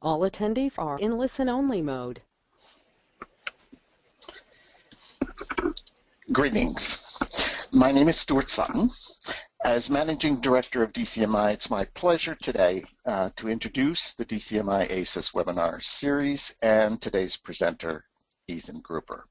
All attendees are in listen-only mode. Greetings. My name is Stuart Sutton. As Managing Director of DCMI, it's my pleasure today uh, to introduce the DCMI ACES webinar series and today's presenter, Ethan Gruber.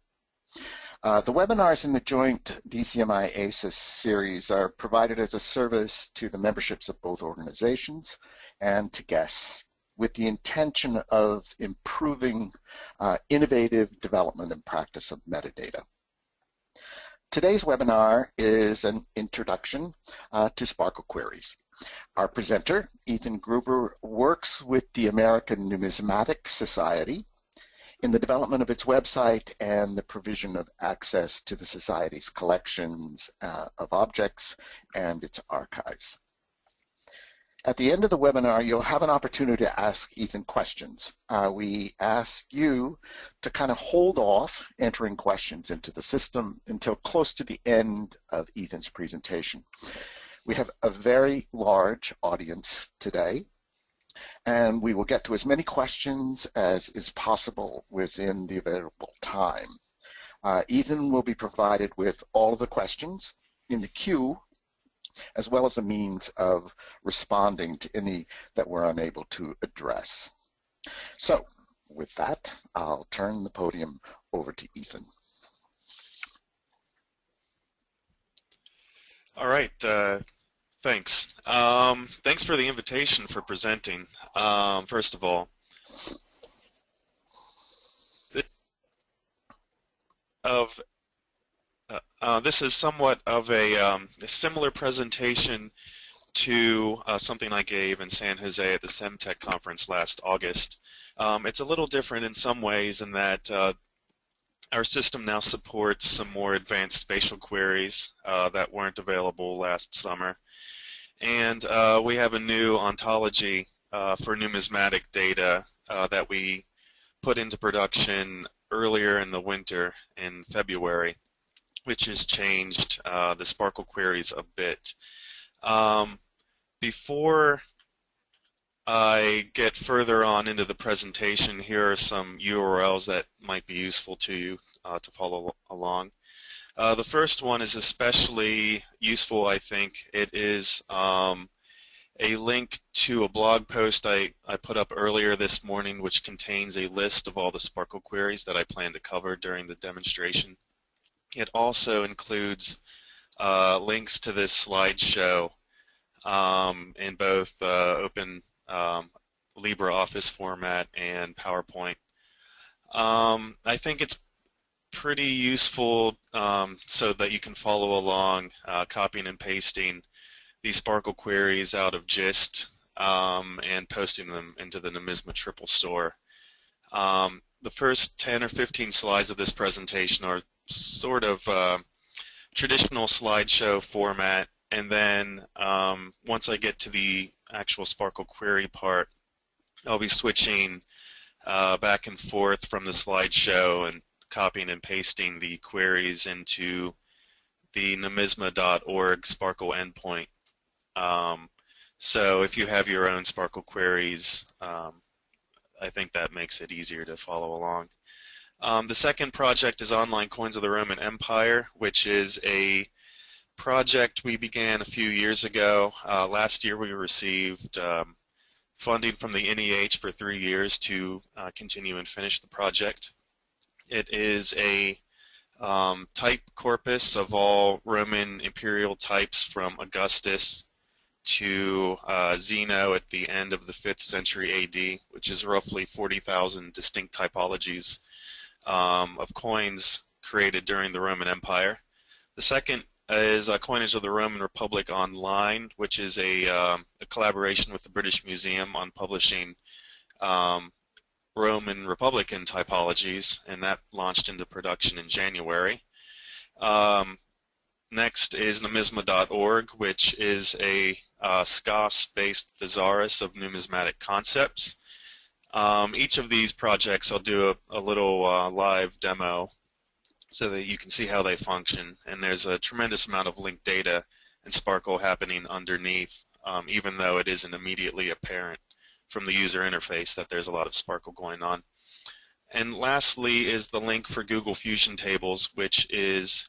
Uh, the webinars in the joint DCMI ACES series are provided as a service to the memberships of both organizations and to guests with the intention of improving uh, innovative development and practice of metadata. Today's webinar is an introduction uh, to SPARQL queries. Our presenter, Ethan Gruber, works with the American Numismatic Society in the development of its website and the provision of access to the Society's collections uh, of objects and its archives. At the end of the webinar, you'll have an opportunity to ask Ethan questions. Uh, we ask you to kind of hold off entering questions into the system until close to the end of Ethan's presentation. We have a very large audience today, and we will get to as many questions as is possible within the available time. Uh, Ethan will be provided with all of the questions in the queue as well as a means of responding to any that we're unable to address. So with that, I'll turn the podium over to Ethan. All right, uh, thanks. Um, thanks for the invitation for presenting, um, first of all. Of uh, uh, this is somewhat of a, um, a similar presentation to uh, something I gave in San Jose at the SEMTech conference last August. Um, it's a little different in some ways in that uh, our system now supports some more advanced spatial queries uh, that weren't available last summer. And we have a new ontology for numismatic data that we put into production earlier in the winter in February which has changed uh, the SPARQL queries a bit. Um, before I get further on into the presentation, here are some URLs that might be useful to you uh, to follow along. Uh, the first one is especially useful, I think. It is um, a link to a blog post I, I put up earlier this morning which contains a list of all the SPARQL queries that I plan to cover during the demonstration. It also includes uh, links to this slideshow um, in both uh, open um, LibreOffice format and PowerPoint. Um, I think it's pretty useful um, so that you can follow along uh, copying and pasting these SPARQL queries out of GIST um, and posting them into the Nomisma Triple Store. Um, the first 10 or 15 slides of this presentation are sort of uh, traditional slideshow format, and then um, once I get to the actual SPARQL query part, I'll be switching uh, back and forth from the slideshow and copying and pasting the queries into the nomisma.org SPARQL endpoint. Um, so if you have your own SPARQL queries, um, I think that makes it easier to follow along. Um, the second project is Online Coins of the Roman Empire, which is a project we began a few years ago. Uh, last year we received um, funding from the NEH for three years to uh, continue and finish the project. It is a um, type corpus of all Roman imperial types from Augustus to uh, Zeno at the end of the 5th century AD, which is roughly 40,000 distinct typologies um, of coins created during the Roman Empire. The second is a coinage of the Roman Republic online, which is a, um, a collaboration with the British Museum on publishing um, Roman Republican typologies, and that launched into production in January. Um, next is nomisma.org, which is a uh, SKOS-based thesaurus of numismatic concepts. Um, each of these projects I'll do a, a little uh, live demo so that you can see how they function. And there's a tremendous amount of linked data and SPARQL happening underneath, um, even though it isn't immediately apparent from the user interface that there's a lot of SPARQL going on. And lastly is the link for Google Fusion Tables, which is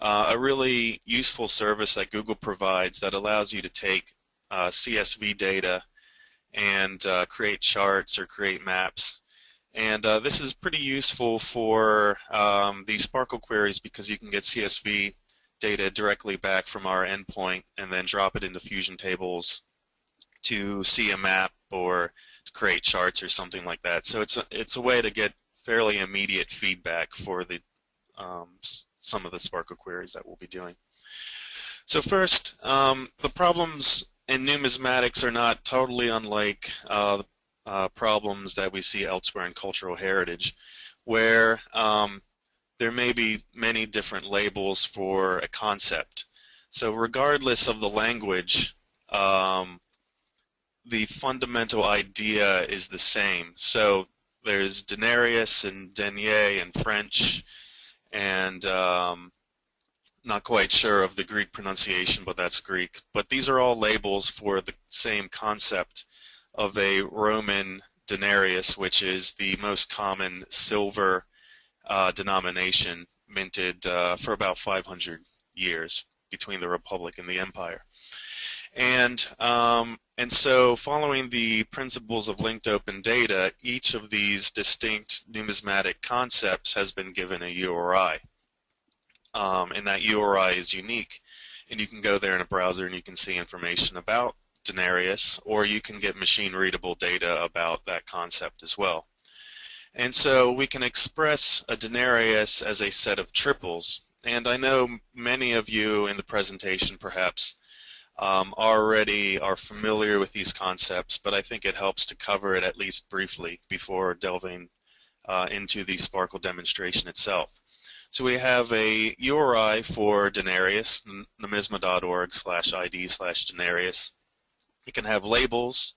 uh, a really useful service that Google provides that allows you to take uh, CSV data and uh, create charts or create maps. And uh, this is pretty useful for um, these SPARQL queries because you can get CSV data directly back from our endpoint and then drop it into Fusion Tables to see a map or to create charts or something like that. So it's a, it's a way to get fairly immediate feedback for the um, some of the SPARQL queries that we'll be doing. So first, um, the problems in numismatics are not totally unlike uh, uh, problems that we see elsewhere in cultural heritage, where um, there may be many different labels for a concept. So regardless of the language, um, the fundamental idea is the same. So there's denarius and denier in French, and um, not quite sure of the Greek pronunciation, but that's Greek. But these are all labels for the same concept of a Roman denarius, which is the most common silver uh, denomination minted uh, for about 500 years between the Republic and the Empire. And um, and so following the principles of linked open data, each of these distinct numismatic concepts has been given a URI. Um, and that URI is unique. And you can go there in a browser and you can see information about Denarius, or you can get machine readable data about that concept as well. And so we can express a Denarius as a set of triples. And I know many of you in the presentation perhaps um, already are familiar with these concepts, but I think it helps to cover it at least briefly before delving uh, into the SPARQL demonstration itself. So we have a URI for Denarius, nomisma.org slash ID slash Denarius. It can have labels,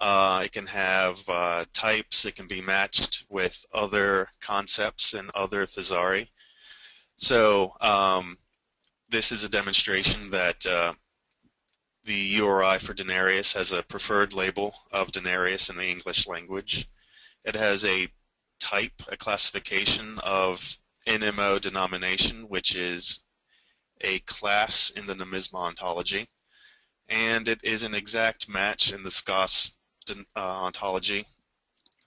uh, it can have uh, types, it can be matched with other concepts and other thesauri. So um, this is a demonstration that uh, the URI for Denarius has a preferred label of Denarius in the English language. It has a type, a classification of NMO denomination, which is a class in the nomisma ontology. And it is an exact match in the SKOS uh, ontology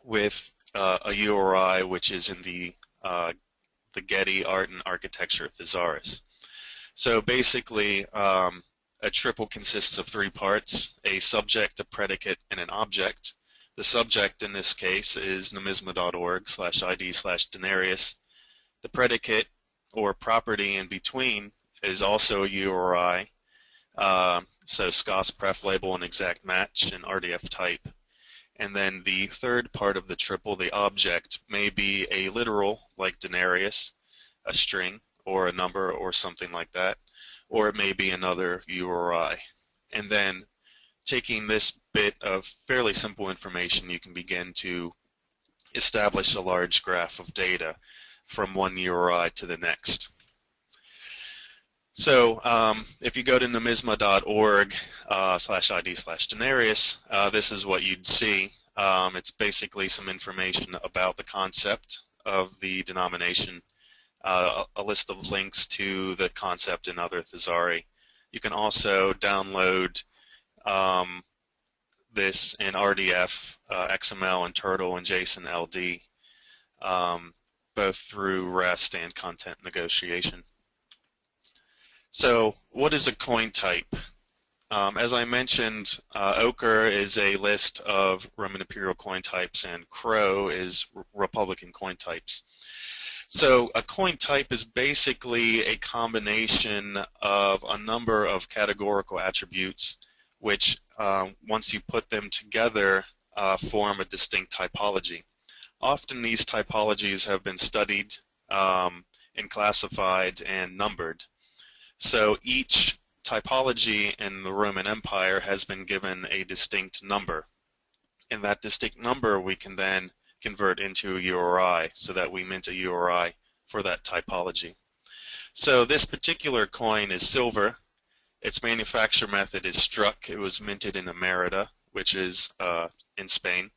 with uh, a URI which is in the uh, the Getty Art and Architecture Thesaurus. So basically, um, a triple consists of three parts, a subject, a predicate, and an object. The subject in this case is nomisma.org slash ID slash denarius. The predicate or property in between is also a URI, uh, so SKOS pref label and exact match and RDF type. And then the third part of the triple, the object, may be a literal like denarius, a string, or a number or something like that or it may be another URI. And then taking this bit of fairly simple information, you can begin to establish a large graph of data from one URI to the next. So um, if you go to nomisma.org uh, slash ID slash denarius, uh, this is what you'd see. Um, it's basically some information about the concept of the denomination uh, a list of links to the concept and other thesauri. You can also download um, this in RDF, uh, XML, and Turtle, and JSON LD, um, both through REST and content negotiation. So what is a coin type? Um, as I mentioned, uh, OCRE is a list of Roman imperial coin types, and CRRO is Republican coin types. So a coin type is basically a combination of a number of categorical attributes which uh, once you put them together uh, form a distinct typology. Often these typologies have been studied um, and classified and numbered. So each typology in the Roman Empire has been given a distinct number. And that distinct number we can then convert into a URI so that we mint a URI for that typology. So this particular coin is silver. Its manufacture method is struck. It was minted in Emerita, which is uh, in Spain.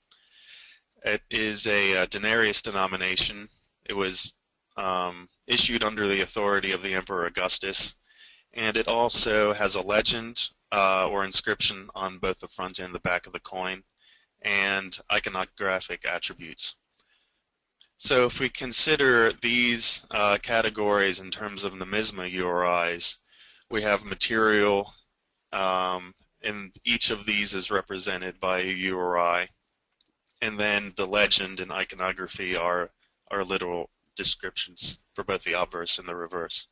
It is a, a denarius denomination. It was um, issued under the authority of the Emperor Augustus, and it also has a legend uh, or inscription on both the front and the back of the coin, and iconographic attributes. So if we consider these uh, categories in terms of nomisma URIs, we have material, um, and each of these is represented by a URI, and then the legend and iconography are, are literal descriptions for both the obverse and the reverse.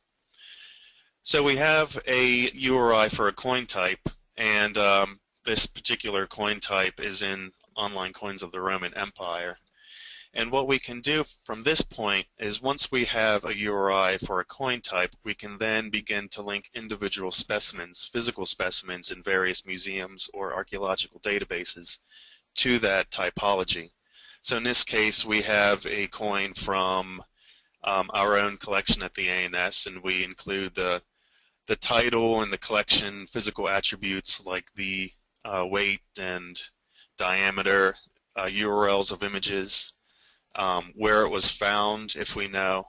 So we have a URI for a coin type, and um, this particular coin type is in online coins of the Roman Empire. And what we can do from this point is once we have a URI for a coin type, we can then begin to link individual specimens, physical specimens in various museums or archaeological databases to that typology. So in this case, we have a coin from um, our own collection at the ANS, and we include the the title and the collection physical attributes like the uh, weight and diameter, uh, URLs of images, um, where it was found, if we know.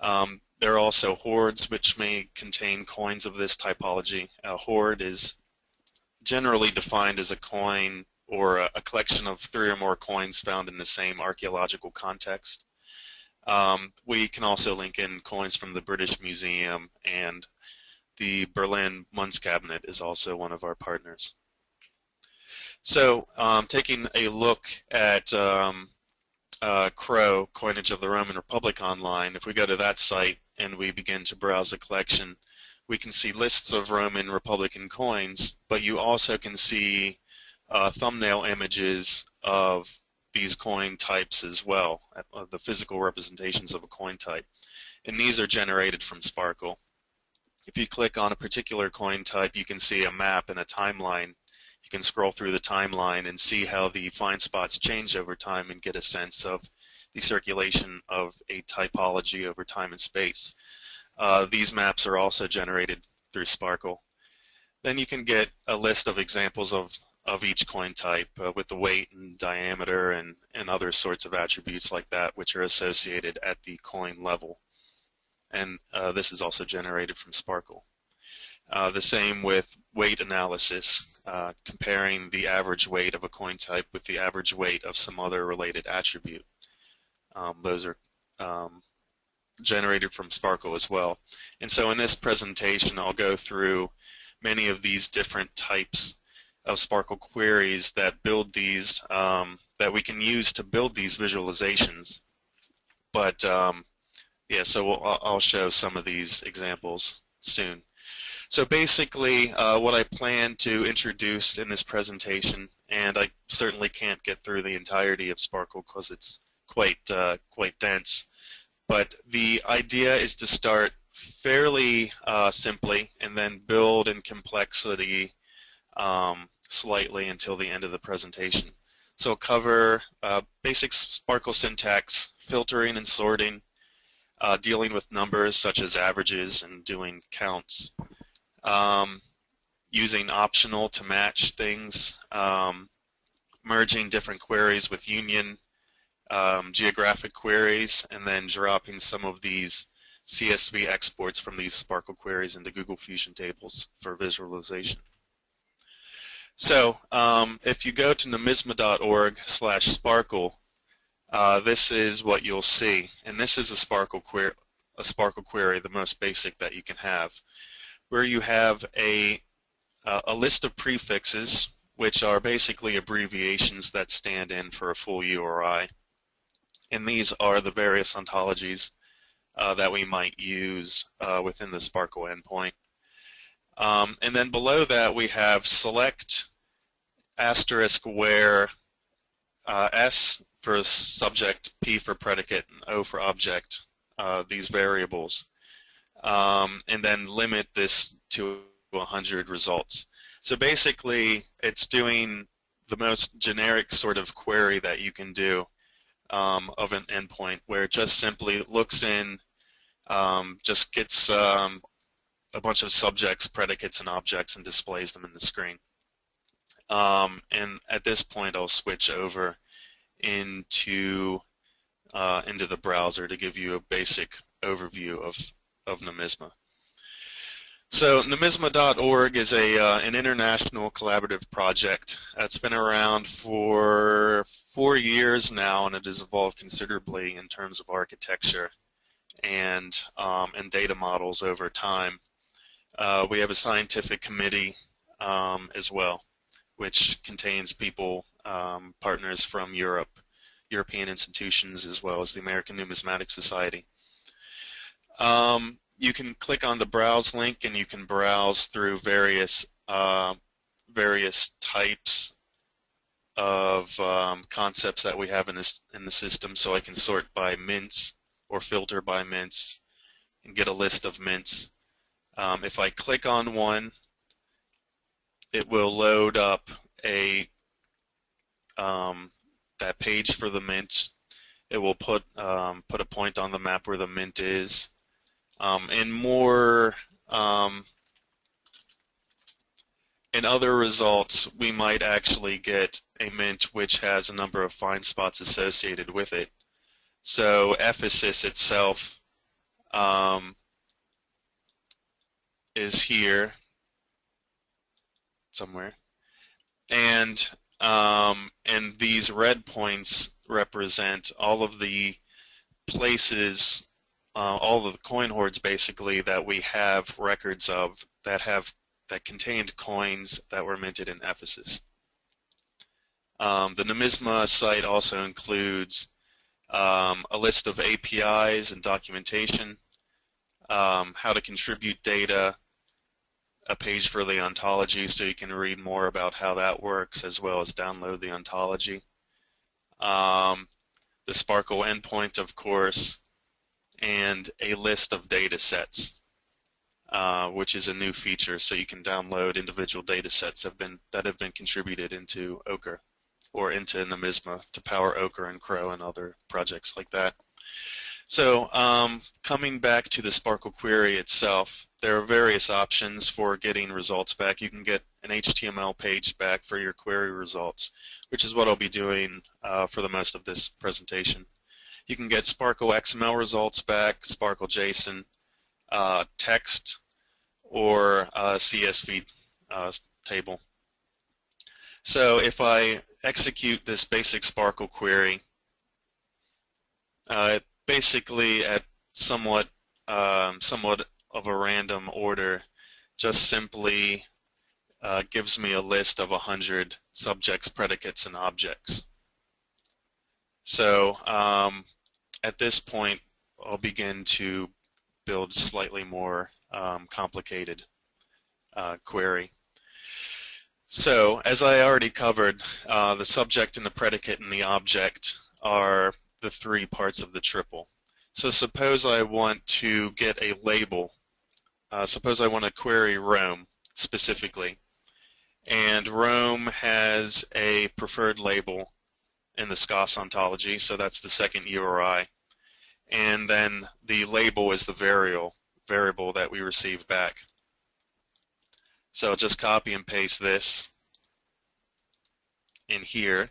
Um, there are also hoards, which may contain coins of this typology. A hoard is generally defined as a coin or a, a collection of three or more coins found in the same archaeological context. Um, we can also link in coins from the British Museum and the Berlin Münzkabinett is also one of our partners. So um, taking a look at um, uh, CRRO, Coinage of the Roman Republic online, if we go to that site and we begin to browse the collection, we can see lists of Roman Republican coins, but you also can see uh, thumbnail images of these coin types as well, the physical representations of a coin type. And these are generated from SPARQL. If you click on a particular coin type, you can see a map and a timeline. You can scroll through the timeline and see how the find spots change over time and get a sense of the circulation of a typology over time and space. Uh, these maps are also generated through SPARQL. Then you can get a list of examples of of each coin type uh, with the weight and diameter and, and other sorts of attributes like that which are associated at the coin level. And uh, this is also generated from SPARQL. Uh, the same with weight analysis, uh, comparing the average weight of a coin type with the average weight of some other related attribute. Um, those are um, generated from SPARQL as well. And so in this presentation, I'll go through many of these different types of SPARQL queries that build these, um, that we can use to build these visualizations. But um, yeah, so we'll, I'll show some of these examples soon. So basically, uh, what I plan to introduce in this presentation, and I certainly can't get through the entirety of SPARQL because it's quite uh, quite dense, but the idea is to start fairly uh, simply and then build in complexity um, slightly until the end of the presentation. So cover uh, basic SPARQL syntax, filtering and sorting, uh, dealing with numbers such as averages and doing counts, um, using optional to match things, um, merging different queries with union, um, geographic queries, and then dropping some of these CSV exports from these SPARQL queries into Google Fusion tables for visualization. So um, if you go to nomisma.org slash sparql, uh, this is what you'll see. And this is a SPARQL query, a SPARQL query, the most basic that you can have, where you have a, uh, a list of prefixes, which are basically abbreviations that stand in for a full URI. And these are the various ontologies uh, that we might use uh, within the SPARQL endpoint. Um, and then below that we have select asterisk where uh, S for subject, P for predicate, and O for object, uh, these variables, um, and then limit this to 100 results. So basically, it's doing the most generic sort of query that you can do um, of an endpoint, where it just simply looks in, um, just gets um, a bunch of subjects, predicates, and objects and displays them in the screen. Um, and at this point, I'll switch over into uh, into the browser to give you a basic overview of, of Nomisma. So nomisma.org is a uh, an international collaborative project that's been around for four years now, and it has evolved considerably in terms of architecture and um, and data models over time. Uh, we have a scientific committee um, as well, which contains people, um, partners from Europe, European institutions, as well as the American Numismatic Society. Um, you can click on the browse link and you can browse through various uh, various types of um, concepts that we have in this in the system. So I can sort by mints or filter by mints and get a list of mints. Um, if I click on one, it will load up a um, that page for the mint. It will put um, put a point on the map where the mint is. Um, and more um, in other results, we might actually get a mint which has a number of find spots associated with it. So Ephesus itself um, is here somewhere, and um, and these red points represent all of the places uh, all of the coin hoards basically that we have records of that have that contained coins that were minted in Ephesus. Um, the Nomisma site also includes um, a list of APIs and documentation, um, how to contribute data, a page for the ontology so you can read more about how that works as well as download the ontology. Um, the SPARQL endpoint, of course, and a list of data sets, uh, which is a new feature. So you can download individual data sets have been, that have been contributed into OCRE or into Nomisma to power OCRE and CRRO and other projects like that. So um, coming back to the SPARQL query itself, there are various options for getting results back. You can get an HTML page back for your query results, which is what I'll be doing uh, for the most of this presentation. You can get SPARQL XML results back, SPARQL JSON, uh, text, or a CSV uh, table. So if I execute this basic SPARQL query, uh, basically at somewhat um, somewhat of a random order, just simply uh, gives me a list of 100 subjects, predicates, and objects. So um, at this point, I'll begin to build slightly more um, complicated uh, query. So as I already covered, uh, the subject and the predicate and the object are the three parts of the triple. So suppose I want to get a label. Uh, suppose I want to query Rome specifically. And Rome has a preferred label in the SKOS ontology, so that's the second URI. And then the label is the variable, variable that we receive back. So I'll just copy and paste this in here.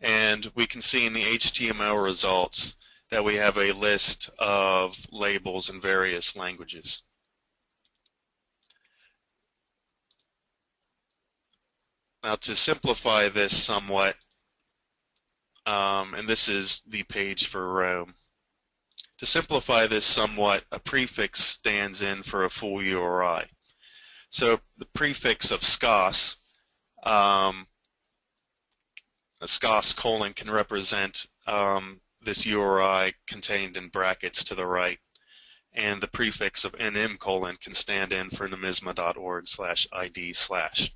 And we can see in the HTML results that we have a list of labels in various languages. Now to simplify this somewhat, um, and this is the page for Rome. To simplify this somewhat, a prefix stands in for a full URI. So the prefix of SKOS, um, a SKOS colon can represent um, this URI contained in brackets to the right, and the prefix of nm colon can stand in for nomisma.org slash id slash.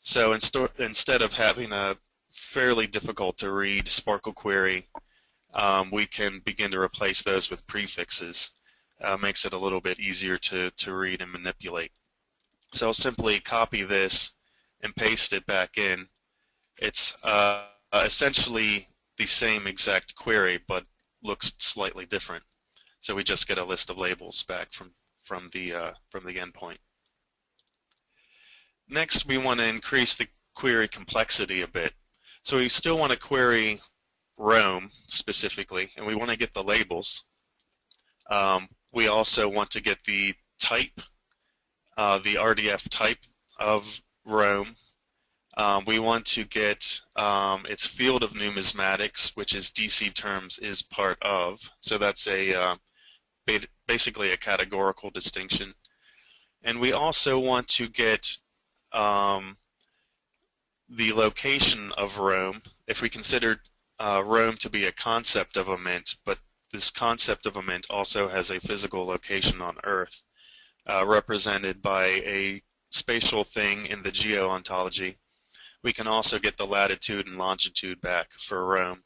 So instead of having a fairly difficult to read SPARQL query, um, we can begin to replace those with prefixes. Uh, makes it a little bit easier to, to read and manipulate. So I'll simply copy this and paste it back in. It's uh, essentially the same exact query, but looks slightly different. So we just get a list of labels back from from the uh, from the endpoint. next, we want to increase the query complexity a bit. So we still want to query Rome specifically, and we want to get the labels. Um, we also want to get the type, uh, the RDF type of Rome. Um, we want to get um, its field of numismatics, which is DC terms is part of. So that's a uh, basically a categorical distinction. And we also want to get um, the location of Rome. If we consider uh, Rome to be a concept of a mint, but this concept of a mint also has a physical location on Earth, uh, represented by a spatial thing in the geo-ontology. We can also get the latitude and longitude back for Rome.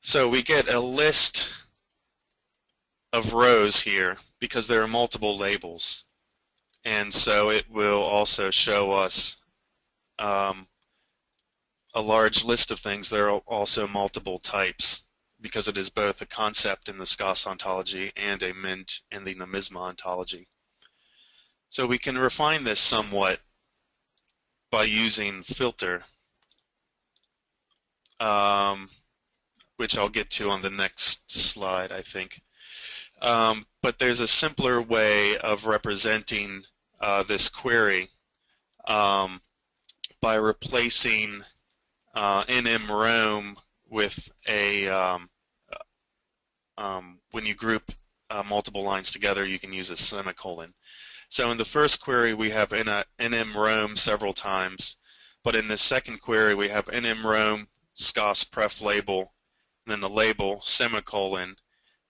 So we get a list of rows here because there are multiple labels. And so it will also show us um, a large list of things. There are also multiple types because it is both a concept in the SKOS ontology and a mint in the nomisma ontology. So we can refine this somewhat by using filter, um, which I'll get to on the next slide, I think. Um, but there's a simpler way of representing uh, this query um, by replacing uh, nm Rome with a um, um, when you group uh, multiple lines together, you can use a semicolon. So in the first query, we have nm Rome several times, but in the second query, we have nm Rome SKOS pref label, then the label semicolon,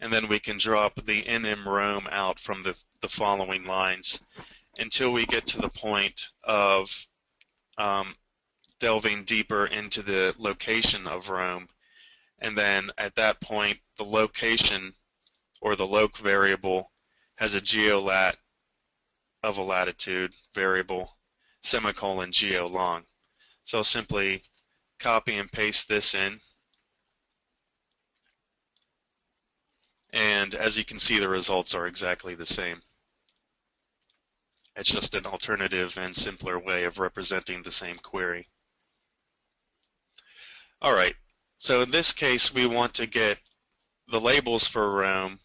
and then we can drop the nm Rome out from the, the following lines until we get to the point of um, delving deeper into the location of Rome and then at that point the location or the loc variable has a geolat of a latitude variable semicolon geo long. So I'll simply copy and paste this in and as you can see the results are exactly the same. It's just an alternative and simpler way of representing the same query. All right, so in this case, we want to get the labels for Rome,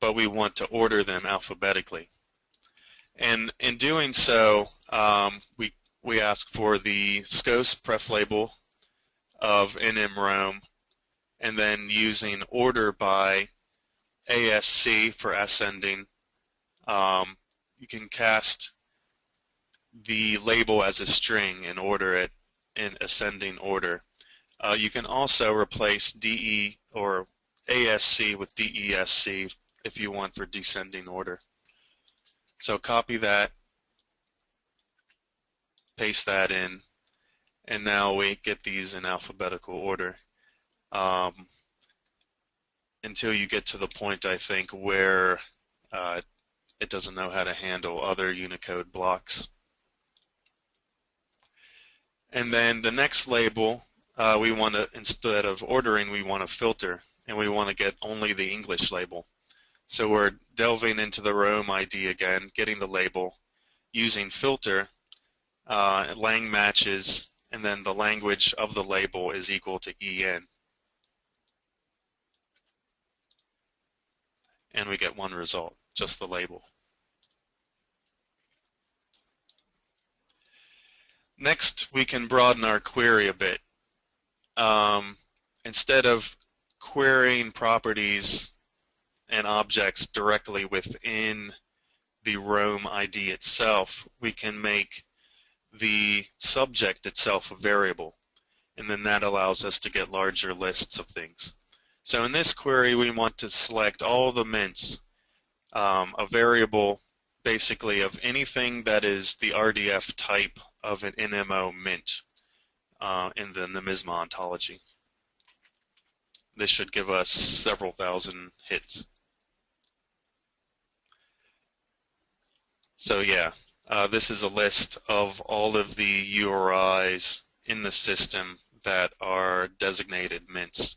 but we want to order them alphabetically. And in doing so, um, we, we ask for the SKOS pref label of NM Rome, and then using order by ASC for ascending, um, you can cast the label as a string and order it in ascending order. Uh, you can also replace DE or ASC with DESC if you want for descending order. So copy that, paste that in, and now we get these in alphabetical order um, until you get to the point, I think, where uh, it doesn't know how to handle other Unicode blocks. And then the next label uh, we want to, instead of ordering, we want to filter, and we want to get only the English label. So we're delving into the Rome ID again, getting the label, using filter, uh, lang matches, and then the language of the label is equal to EN. And we get one result, just the label. Next, we can broaden our query a bit um, instead of querying properties and objects directly within the Rome ID itself, we can make the subject itself a variable. And then that allows us to get larger lists of things. So in this query, we want to select all the mints, um, a variable basically of anything that is the RDF type of an NMO mint uh, in the nomisma ontology. This should give us several thousand hits. So yeah, uh, this is a list of all of the URIs in the system that are designated mints.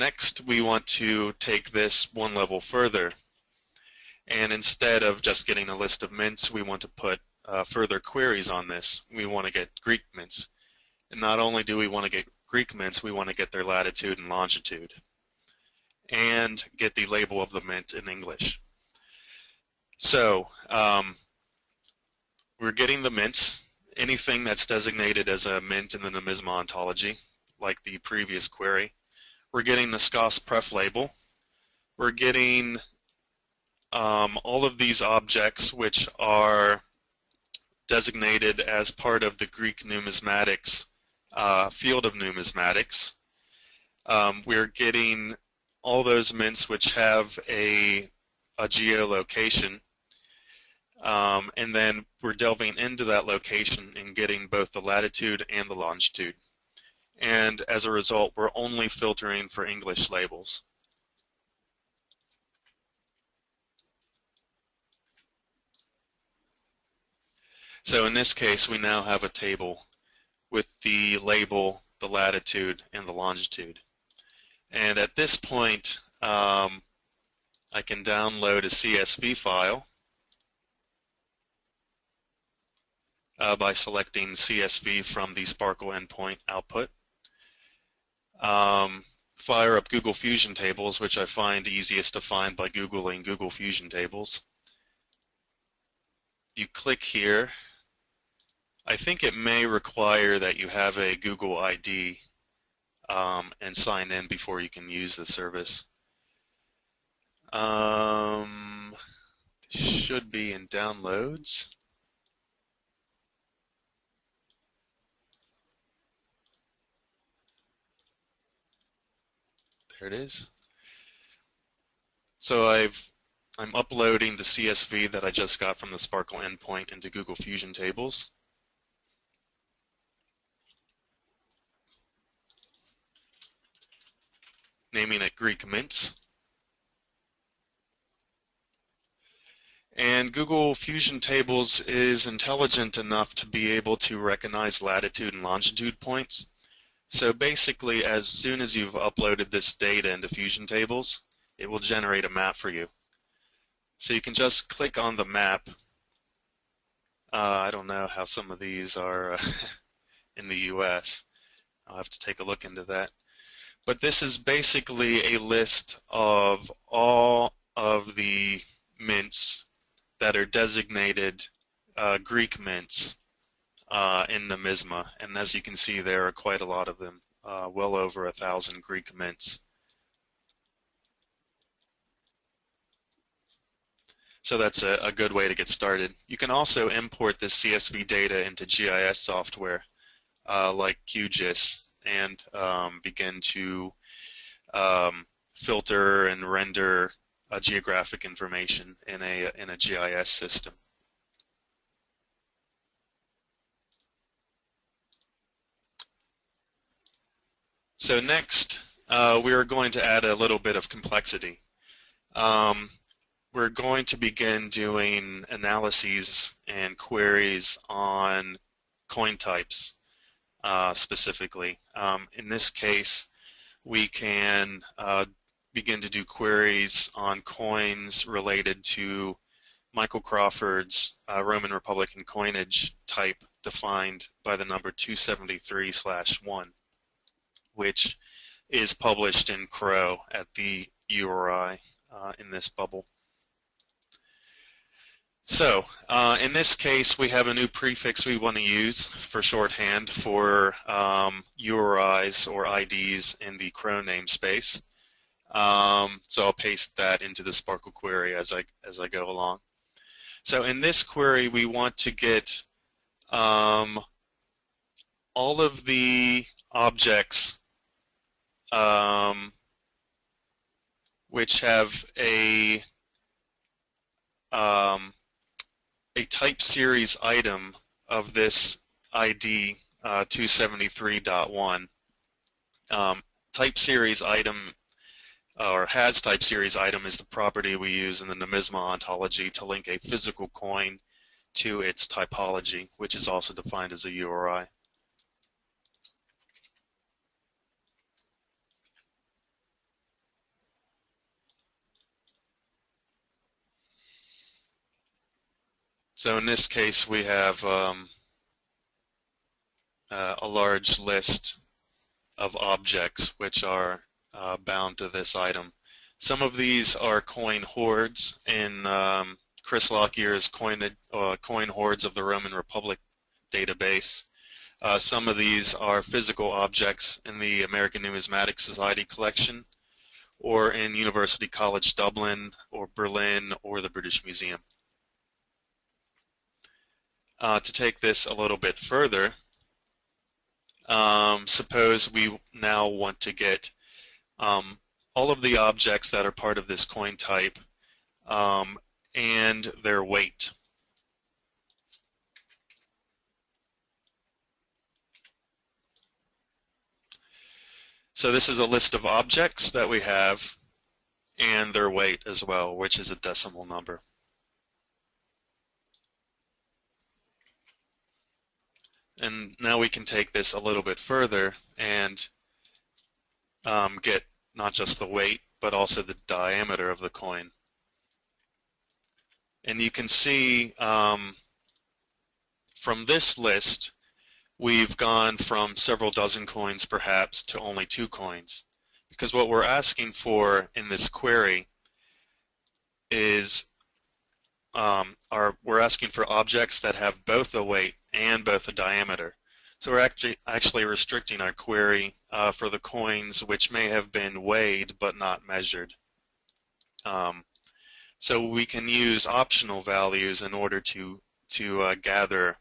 Next, we want to take this one level further. And instead of just getting a list of mints, we want to put uh, further queries on this. We want to get Greek mints. And not only do we want to get Greek mints, we want to get their latitude and longitude. And get the label of the mint in English. So, um, we're getting the mints, anything that's designated as a mint in the nomisma ontology, like the previous query. We're getting the SKOS pref label. We're getting um, all of these objects which are designated as part of the Greek numismatics uh, field of numismatics. Um, we're getting all those mints which have a, a geolocation um, and then we're delving into that location and getting both the latitude and the longitude and as a result we're only filtering for English labels. So in this case we now have a table with the label, the latitude, and the longitude. And at this point um, I can download a CSV file uh, by selecting CSV from the SPARQL endpoint output um, fire up Google Fusion tables, which I find easiest to find by Googling Google Fusion tables. You click here. I think it may require that you have a Google ID um, and sign in before you can use the service. Um, should be in downloads. There it is. So I've I'm uploading the CSV that I just got from the SPARQL endpoint into Google Fusion Tables. Naming it Greek mints. And Google Fusion Tables is intelligent enough to be able to recognize latitude and longitude points. So basically, as soon as you've uploaded this data into Fusion Tables, it will generate a map for you. So you can just click on the map. Uh, I don't know how some of these are uh, in the US. I'll have to take a look into that. But this is basically a list of all of the mints that are designated uh, Greek mints uh, in nomisma, and as you can see, there are quite a lot of them, uh, well over a thousand Greek mints. So that's a, a, good way to get started. You can also import this CSV data into GIS software uh, like QGIS and um, begin to um, filter and render geographic information in a, in a GIS system. So next, uh, we are going to add a little bit of complexity. Um, we're going to begin doing analyses and queries on coin types uh, specifically. Um, in this case, we can uh, begin to do queries on coins related to Michael Crawford's uh, Roman Republican coinage type defined by the number 273/1 which is published in CRRO at the URI uh, in this bubble. So, uh, in this case, we have a new prefix we want to use for shorthand for um, URIs or IDs in the CRRO namespace. Um, so I'll paste that into the SPARQL query as I, as I go along. So in this query, we want to get um, all of the objects um, which have a um, a type series item of this ID uh, 273.1. Um, type series item or has type series item is the property we use in the nomisma ontology to link a physical coin to its typology, which is also defined as a URI. So in this case, we have um, uh, a large list of objects which are uh, bound to this item. Some of these are coin hoards in um, Kris Lockyear's coin, uh, coin hoards of the Roman Republic database. Uh, some of these are physical objects in the American Numismatic Society collection or in University College Dublin or Berlin or the British Museum. Uh, to take this a little bit further, um, suppose we now want to get um, all of the objects that are part of this coin type um, and their weight. So this is a list of objects that we have and their weight as well, which is a decimal number. And now we can take this a little bit further and um, get not just the weight, but also the diameter of the coin. And you can see um, from this list, we've gone from several dozen coins perhaps to only two coins. Because what we're asking for in this query is um, our, we're asking for objects that have both a weight and both a diameter. So we're actually actually restricting our query uh, for the coins which may have been weighed but not measured. Um, so we can use optional values in order to to uh, gather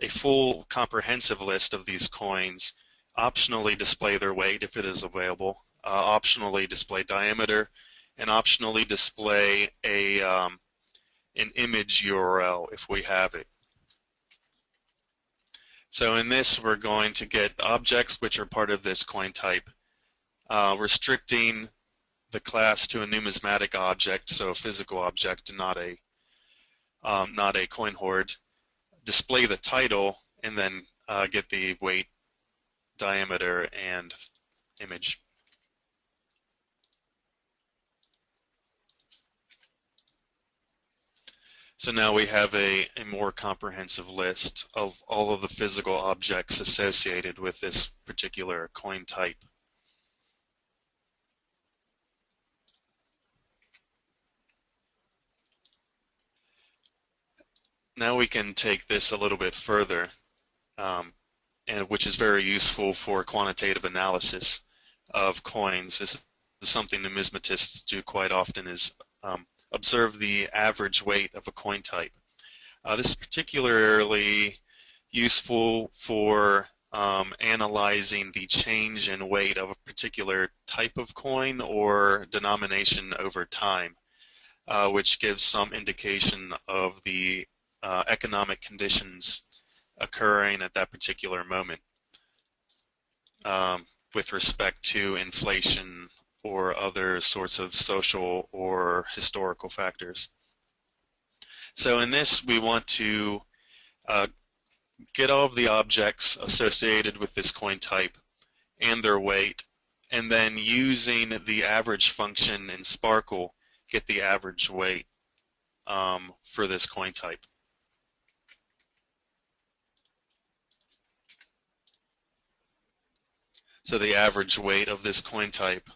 a full comprehensive list of these coins, optionally display their weight if it is available, uh, optionally display diameter, and optionally display a um, an image URL if we have it. So in this, we're going to get objects which are part of this coin type, uh, restricting the class to a numismatic object, so a physical object, not a um, not a coin hoard. Display the title, and then uh, get the weight, diameter, and image. So now we have a, a more comprehensive list of all of the physical objects associated with this particular coin type. Now we can take this a little bit further, um, and which is very useful for quantitative analysis of coins. This is something numismatists do quite often is um, observe the average weight of a coin type. Uh, this is particularly useful for um, analyzing the change in weight of a particular type of coin or denomination over time, uh, which gives some indication of the uh, economic conditions occurring at that particular moment um, with respect to inflation or other sorts of social or historical factors. So in this, we want to uh, get all of the objects associated with this coin type and their weight, and then using the average function in SPARQL, get the average weight um, for this coin type. So the average weight of this coin type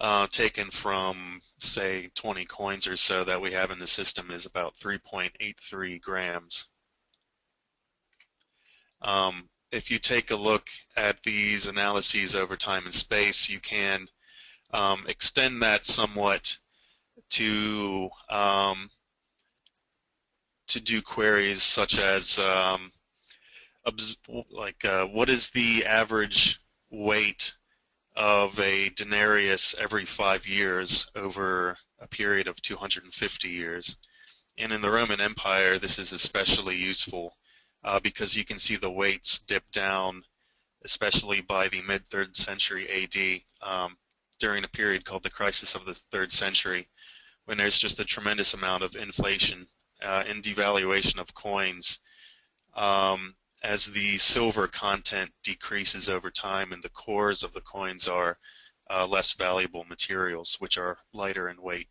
uh, taken from, say, 20 coins or so that we have in the system is about 3.83 grams. Um, if you take a look at these analyses over time and space, you can um, extend that somewhat to um, to do queries such as um, like uh, what is the average weight of a denarius every five years over a period of 250 years. And in the Roman Empire, this is especially useful uh, because you can see the weights dip down, especially by the mid-third century AD, um, during a period called the crisis of the third century, when there's just a tremendous amount of inflation uh, and devaluation of coins. Um, as the silver content decreases over time and the cores of the coins are uh, less valuable materials, which are lighter in weight.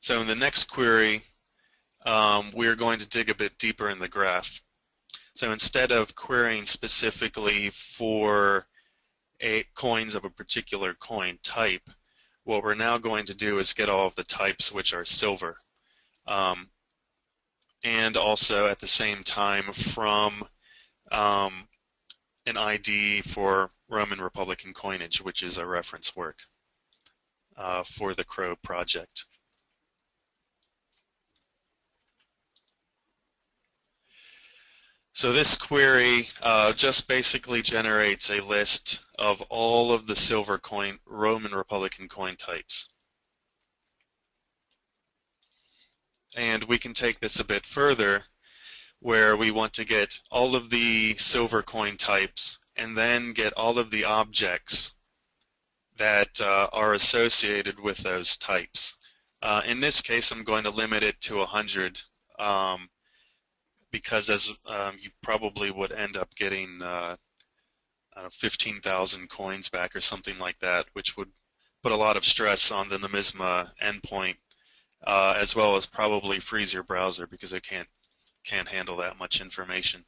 So in the next query, um, we are going to dig a bit deeper in the graph. So instead of querying specifically for a, coins of a particular coin type, what we're now going to do is get all of the types which are silver. Um, and also at the same time from um, an ID for Roman Republican coinage, which is a reference work uh, for the CRRO project. So this query uh, just basically generates a list of all of the silver coin Roman Republican coin types. And we can take this a bit further where we want to get all of the silver coin types and then get all of the objects that uh, are associated with those types. Uh, in this case, I'm going to limit it to 100 um, because as um, you probably would end up getting uh, 15,000 coins back or something like that, which would put a lot of stress on the Nomisma endpoint, uh, as well as probably freeze your browser because it can't can't handle that much information.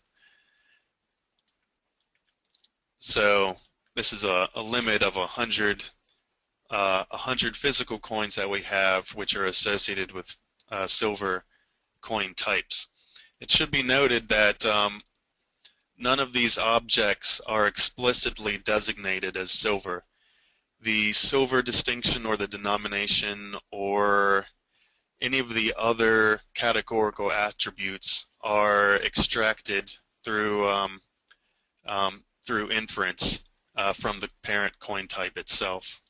So this is a, a limit of 100, uh, 100 physical coins that we have, which are associated with uh, silver coin types. It should be noted that um, none of these objects are explicitly designated as silver. The silver distinction or the denomination or any of the other categorical attributes are extracted through um, um, through inference uh, from the parent coin type itself.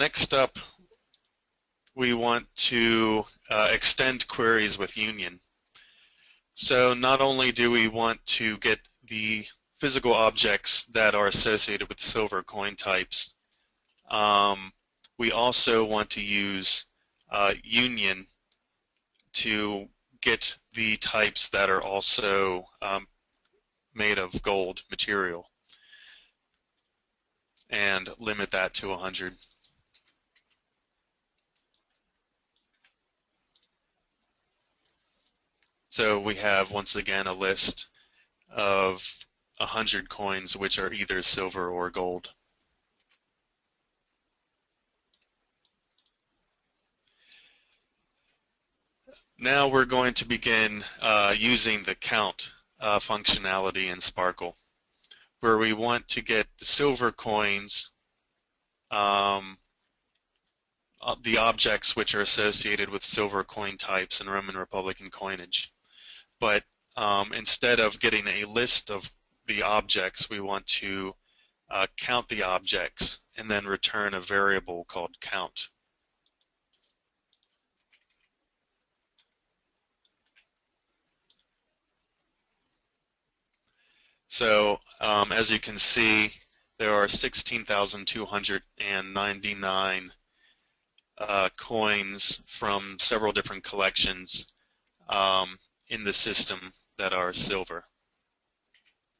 Next up, we want to uh, extend queries with union. So not only do we want to get the physical objects that are associated with silver coin types, um, we also want to use uh, union to get the types that are also um, made of gold material and limit that to 100. So we have, once again, a list of 100 coins which are either silver or gold. Now we're going to begin uh, using the count uh, functionality in SPARQL, where we want to get the silver coins, um, uh, the objects which are associated with silver coin types in Roman Republican coinage but um, instead of getting a list of the objects, we want to uh, count the objects and then return a variable called count. So um, as you can see, there are 16,299 uh, coins from several different collections. Um, in the system that are silver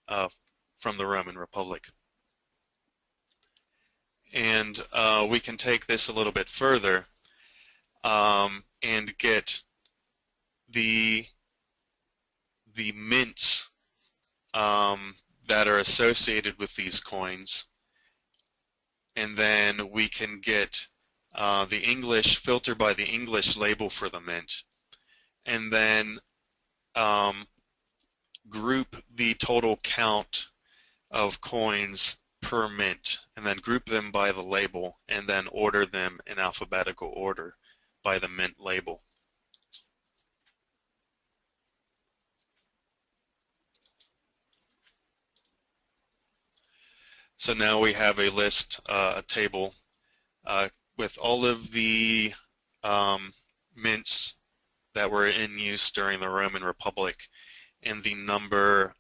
uh, from the Roman Republic. And uh, we can take this a little bit further um, and get the the mints um, that are associated with these coins, and then we can get uh, the English filter by the English label for the mint, and then um, group the total count of coins per mint and then group them by the label and then order them in alphabetical order by the mint label. So now we have a list, uh, a table uh, with all of the um, mints that were in use during the Roman Republic and the number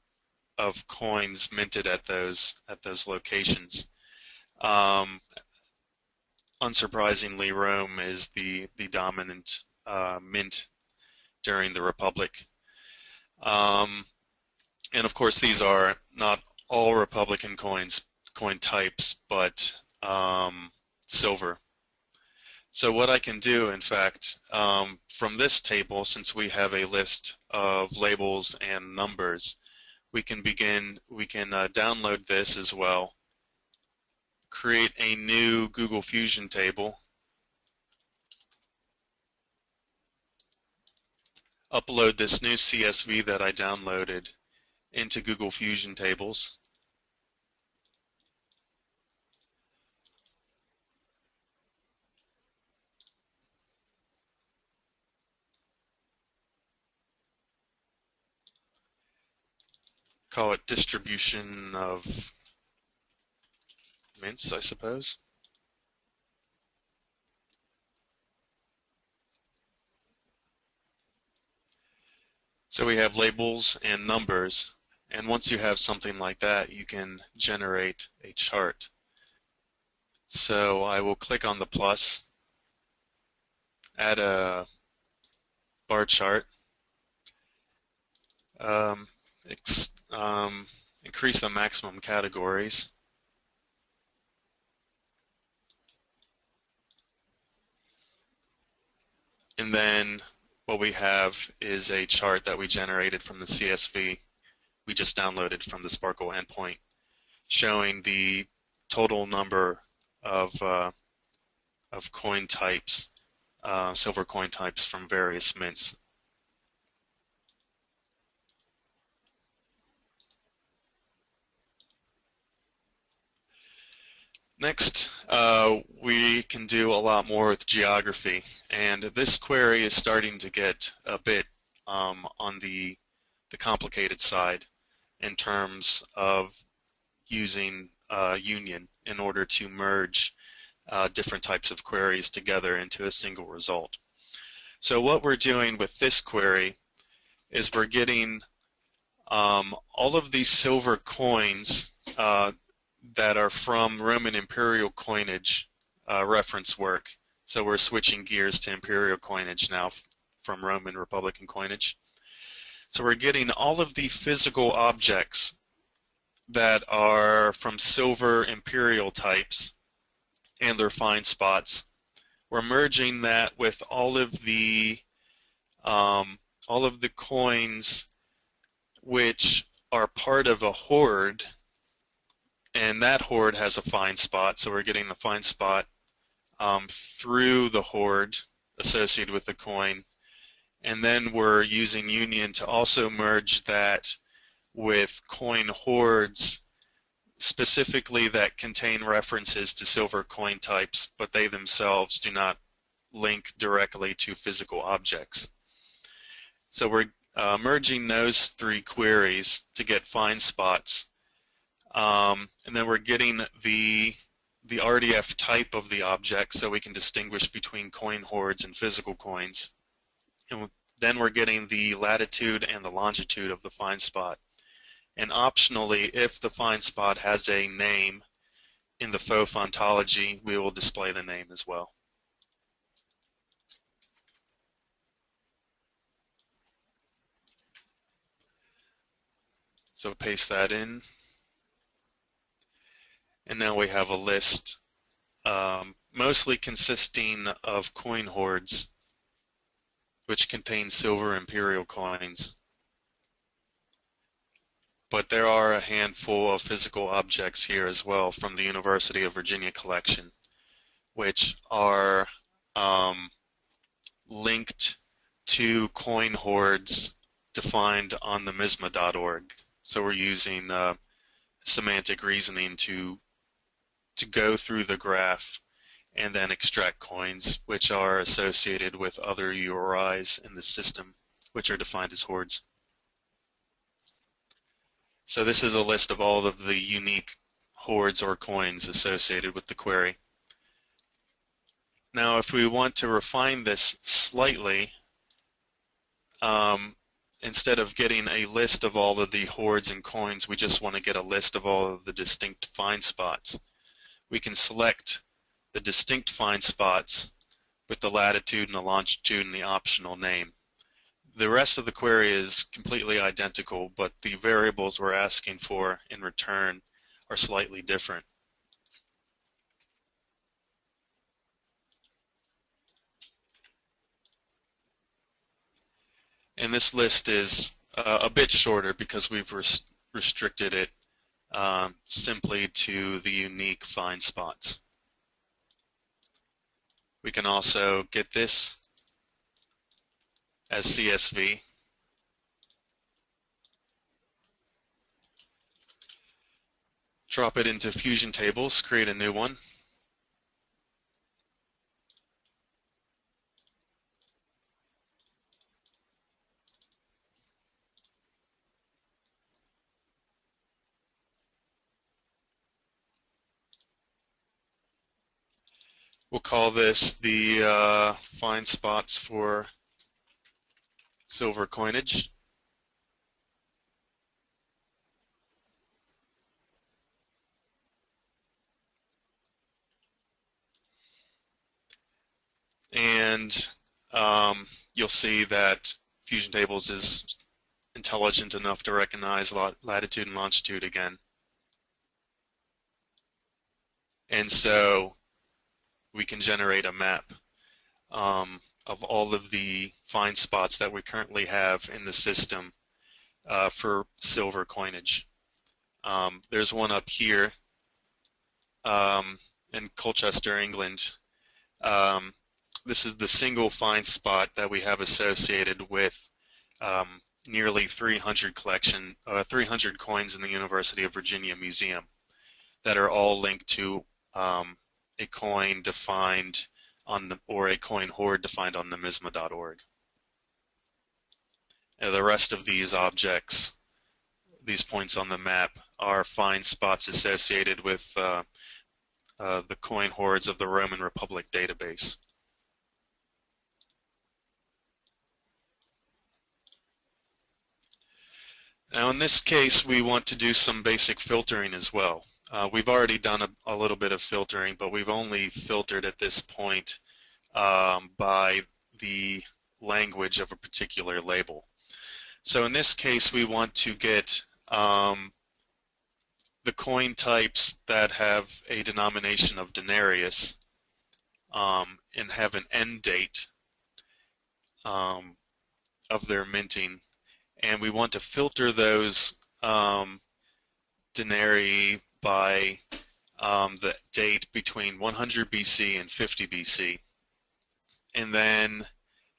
of coins minted at those at those locations. Um, unsurprisingly, Rome is the the dominant uh, mint during the Republic. Um, and of course, these are not all Republican coins. coin types, but um, silver. So what I can do, in fact, um, from this table, since we have a list of labels and numbers, we can begin, we can uh, download this as well, create a new Google Fusion table, upload this new CSV that I downloaded into Google Fusion tables. Call it distribution of mints, I suppose. So we have labels and numbers, and once you have something like that, you can generate a chart. So I will click on the plus, add a bar chart, um, um, increase the maximum categories, and then what we have is a chart that we generated from the CSV we just downloaded from the SPARQL endpoint showing the total number of, uh, of coin types, uh, silver coin types from various mints. Next, uh, we can do a lot more with geography, and this query is starting to get a bit um, on the, the complicated side in terms of using uh, union in order to merge uh, different types of queries together into a single result. So what we're doing with this query is we're getting um, all of these silver coins uh, that are from Roman imperial coinage uh, reference work. So we're switching gears to imperial coinage now from Roman Republican coinage. So we're getting all of the physical objects that are from silver imperial types and their find spots. We're merging that with all of the um, all of the coins which are part of a hoard and that hoard has a find spot, so we're getting the find spot um, through the hoard associated with the coin. And then we're using union to also merge that with coin hoards specifically that contain references to silver coin types, but they themselves do not link directly to physical objects. So we're uh, merging those three queries to get find spots um, and then we're getting the the RDF type of the object so we can distinguish between coin hoards and physical coins. And then we're getting the latitude and the longitude of the find spot. And optionally, if the find spot has a name in the faux ontology, we will display the name as well. So paste that in. And now we have a list um, mostly consisting of coin hoards, which contain silver imperial coins. But there are a handful of physical objects here as well from the University of Virginia collection, which are um, linked to coin hoards defined on nomisma.org. So we're using uh, semantic reasoning to to go through the graph and then extract coins which are associated with other URIs in the system which are defined as hoards. So this is a list of all of the unique hoards or coins associated with the query. Now if we want to refine this slightly, um, instead of getting a list of all of the hoards and coins, we just want to get a list of all of the distinct find spots we can select the distinct find spots with the latitude and the longitude and the optional name. The rest of the query is completely identical, but the variables we're asking for in return are slightly different. And this list is uh, a bit shorter because we've res restricted it um, simply to the unique find spots. We can also get this as CSV. Drop it into Fusion Tables, create a new one. Call this the uh, find spots for silver coinage. And um, you'll see that Fusion Tables is intelligent enough to recognize latitude and longitude again. And so we can generate a map um, of all of the find spots that we currently have in the system uh, for silver coinage. Um, there's one up here um, in Colchester, England. Um, this is the single find spot that we have associated with um, nearly 300 collection, uh, 300 coins in the University of Virginia Museum that are all linked to um, a coin defined on the, or a coin hoard defined on nomisma.org. the rest of these objects, these points on the map, are find spots associated with uh, uh, the coin hoards of the Roman Republic database. Now in this case we want to do some basic filtering as well. Uh, we've already done a, a, little bit of filtering, but we've only filtered at this point um, by the language of a particular label. So in this case, we want to get um, the coin types that have a denomination of denarius um, and have an end date um, of their minting. And we want to filter those um, denarii by um, the date between 100 BC and 50 BC. And then,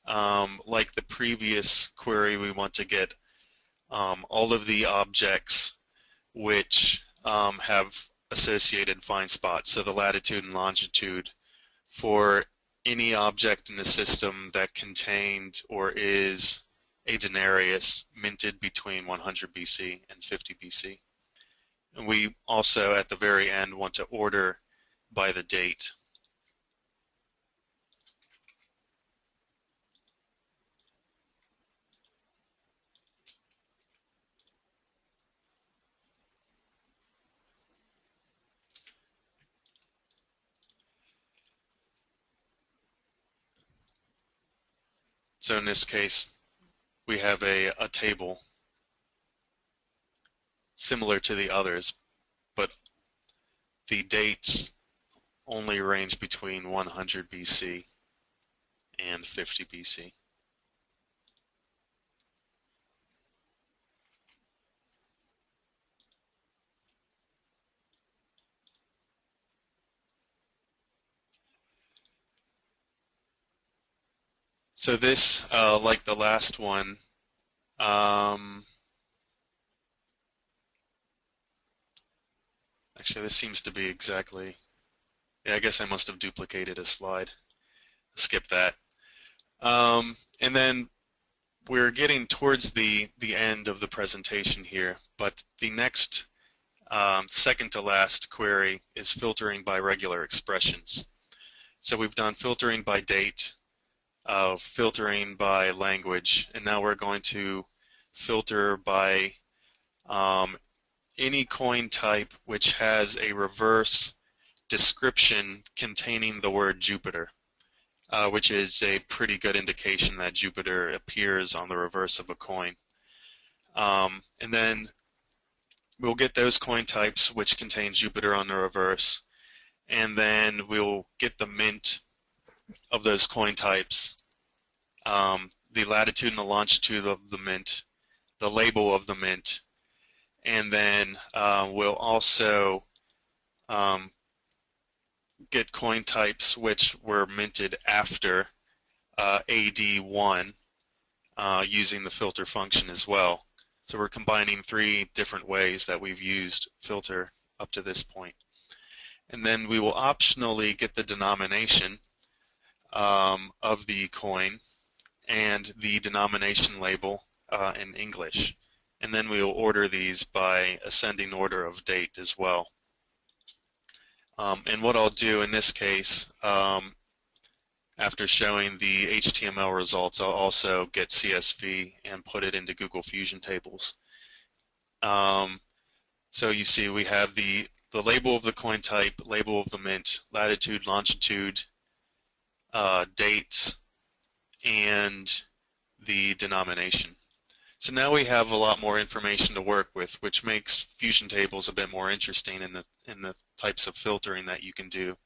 um, like the previous query, we want to get um, all of the objects which um, have associated find spots, so the latitude and longitude for any object in the system that contained or is a denarius minted between 100 BC and 50 BC. And we also, at the very end, want to order by the date. So in this case, we have a, a table similar to the others, but the dates only range between 100 BC and 50 BC. So this, uh, like the last one, um, Actually, this seems to be exactly... Yeah, I guess I must have duplicated a slide. Skip that. Um, and then we're getting towards the, the end of the presentation here, but the next um, second to last query is filtering by regular expressions. So we've done filtering by date, uh, filtering by language, and now we're going to filter by um, any coin type which has a reverse description containing the word Jupiter, uh, which is a pretty good indication that Jupiter appears on the reverse of a coin. Um, and then we'll get those coin types which contain Jupiter on the reverse, and then we'll get the mint of those coin types, um, the latitude and the longitude of the mint, the label of the mint, and then uh, we'll also um, get coin types which were minted after uh, AD1 uh, using the filter function as well. So we're combining three different ways that we've used filter up to this point. And then we will optionally get the denomination um, of the coin and the denomination label uh, in English. And then we will order these by ascending order of date as well. Um, and what I'll do in this case, um, after showing the HTML results, I'll also get CSV and put it into Google Fusion tables. Um, so you see we have the, the label of the coin type, label of the mint, latitude, longitude, uh, dates, and the denomination. So now we have a lot more information to work with, which makes Fusion tables a bit more interesting in the, in the types of filtering that you can do.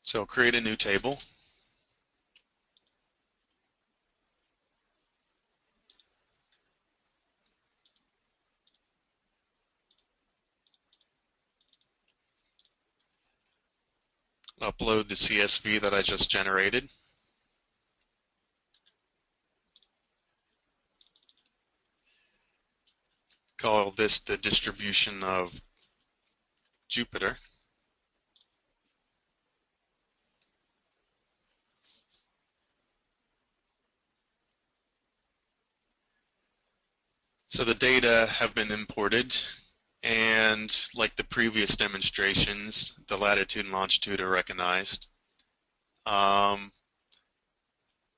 So create a new table. Upload the CSV that I just generated. Call this the distribution of Jupiter. So the data have been imported and like the previous demonstrations, the latitude and longitude are recognized. Um,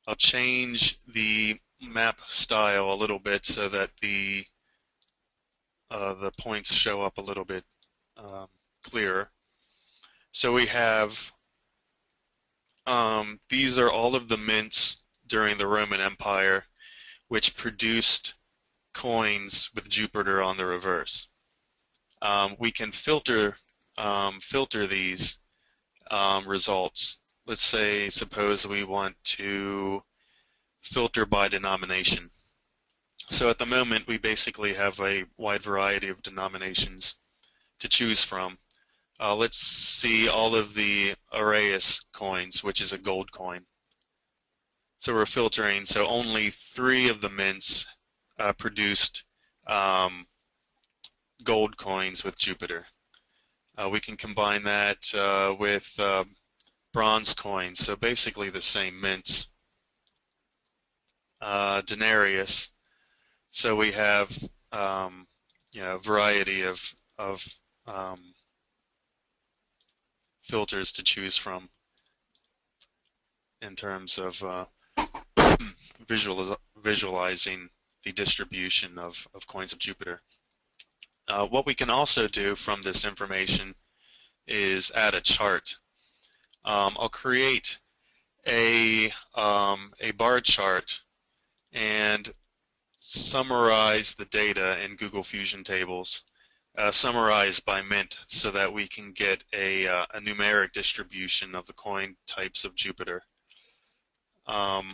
I'll change the map style a little bit so that the uh, the points show up a little bit um, clearer. So we have um, these are all of the mints during the Roman Empire which produced coins with Jupiter on the reverse um, we can filter um, filter these um, results. Let's say, suppose we want to filter by denomination. So at the moment, we basically have a wide variety of denominations to choose from. Uh, let's see all of the Aureus coins, which is a gold coin. So we're filtering, so only three of the mints uh, produced um, gold coins with Jupiter. Uh, we can combine that uh, with uh, bronze coins, so basically the same mints. Uh, denarius, so we have um, you know a variety of of um, filters to choose from in terms of uh, visualiz visualizing the distribution of, of coins of Jupiter. Uh, what we can also do from this information is add a chart. Um, I'll create a, um, a bar chart and summarize the data in Google Fusion tables, uh, summarized by mint so that we can get a, uh, a numeric distribution of the coin types of Jupiter um,